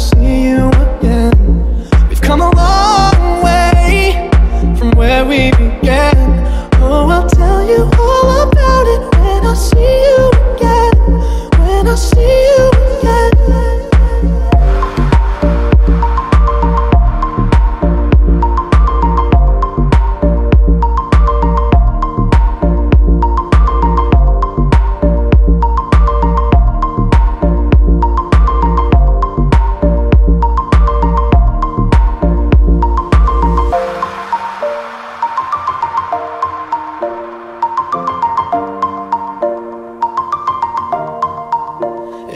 see you again. We've come a long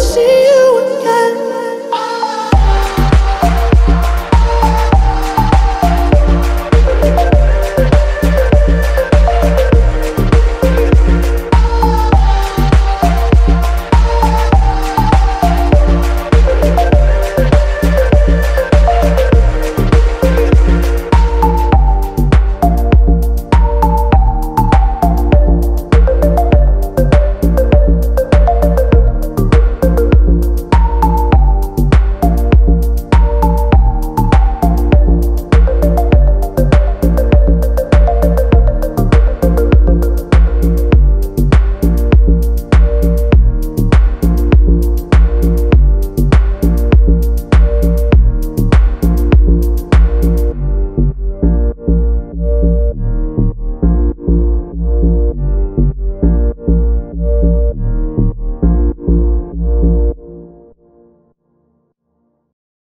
she